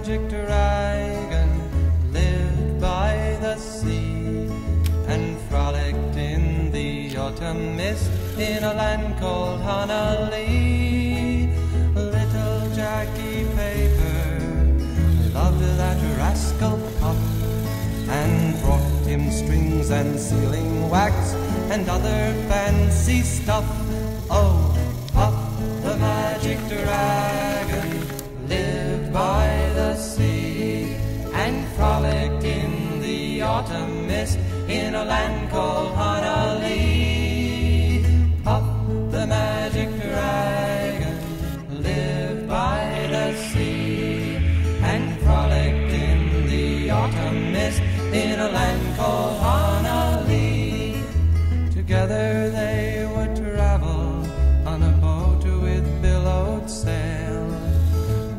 magic dragon lived by the sea and frolicked in the autumn mist in a land called Honah Lee. Little Jackie Paper loved that rascal pup and brought him strings and sealing wax and other fancy stuff. Autumn mist in a land called Honah Lee. Puff the magic dragon lived by the sea and frolicked in the autumn mist in a land called Honah Lee. Together they would travel on a boat with billowed sail.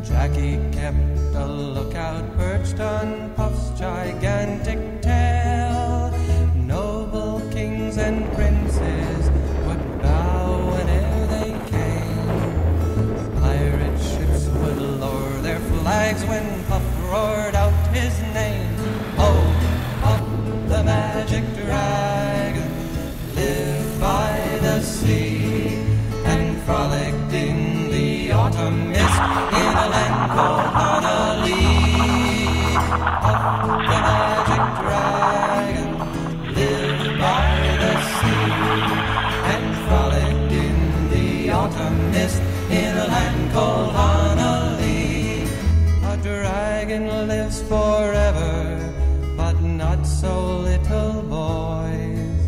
Jackie kept a lookout perched on Puff's gigantic name. Oh, Puff the magic dragon lived by the sea and frolicked in the autumn mist in a land called Honah Lee. Puff the magic dragon lived by the sea and frolicked in the autumn mist in a land called Honah Lee. A dragon lives forever, but not so little boys.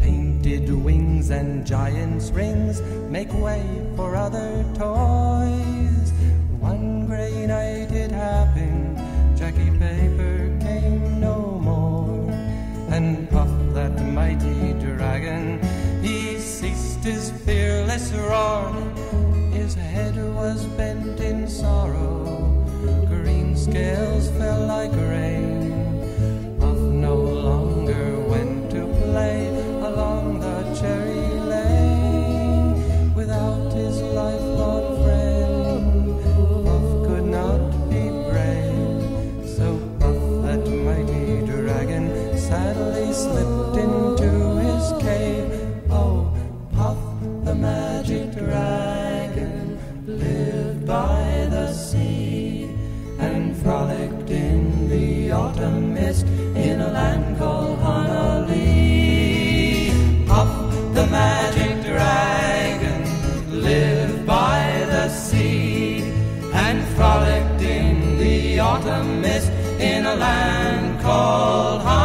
Painted wings and giant's rings make way for other toys. One gray night it happened, Jackie Paper came no more. And Puff, that mighty dragon, he ceased his fearless roar. His head was bent in sorrow, green scales fell by the sea and frolicked in the autumn mist in a land called Honah Lee. Puff, the magic dragon, lived by the sea and frolicked in the autumn mist in a land called Honah Lee.